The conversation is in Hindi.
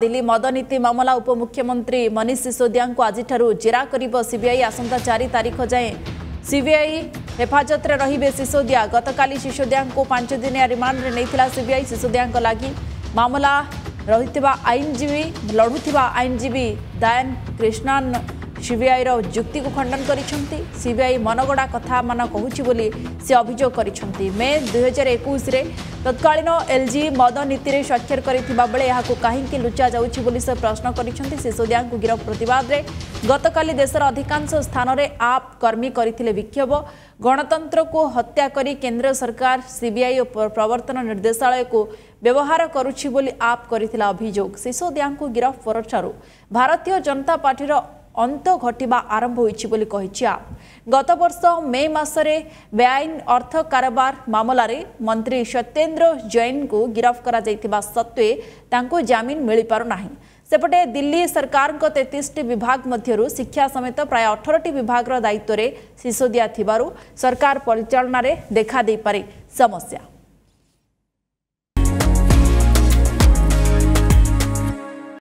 दिल्ली मद नीति मामला उपमुख्यमंत्री मनीष सिसोदिया को आज जेरा कर सीआई आसं चार तारीख जाए सीबीआई हेफाजत में रे सिसोदिया गत काली सिसोदिया को पांच दिनिया रिमाण्डे नहीं सीआई सिसोदिया लगी मामला रही आईनजीवी लड़ुवा आईनजीवी दयान कृष्णन सीबीआई सिआई र जुक्ति खण्डन गरिन्छ सिआई मनगढा कथा से अभियोग गरिन्छ मे दुई हजार एकैश्रे तत्कालीन एल जि मद नीति स्वाक्षर गरिएको काहीँक लुचाइ प्रश्न गरिन्छ सिसोदिया गिरफ प्रत गतकाली स्थान स्थानले आप कर्मी गणतंत्र को हत्या हत्याक केन्द्र सरकार सीबीआई सिबिआई प्रवर्तन को व्यवहार गरुआ गरिरहेको अभियोग सिसोदिया गिरफरू भारतीय जनता पारिटी ଅନ୍ତ ଘଟିବା ଆରମ୍ଭ ହୋଇଛି ବୋଲି କହିଛି ଆପ୍ ଗତବର୍ଷ ମେ ମାସରେ ବେଆଇନ ଅର୍ଥ କାରବାର ମାମଲାରେ ମନ୍ତ୍ରୀ ସତ୍ୟେନ୍ଦ୍ର ଜୈନଙ୍କୁ ଗିରଫ କରାଯାଇଥିବା ସତ୍ତ୍ୱେ ତାଙ୍କୁ ଜାମିନ ମିଳିପାରୁନାହିଁ ସେପଟେ ଦିଲ୍ଲୀ ସରକାରଙ୍କ ତେତିଶଟି ବିଭାଗ ମଧ୍ୟରୁ ଶିକ୍ଷା ସମେତ ପ୍ରାୟ ଅଠରଟି ବିଭାଗର ଦାୟିତ୍ୱରେ ସିସୋଦିଆ ଥିବାରୁ ସରକାର ପରିଚାଳନାରେ ଦେଖାଦେଇପାରେ ସମସ୍ୟା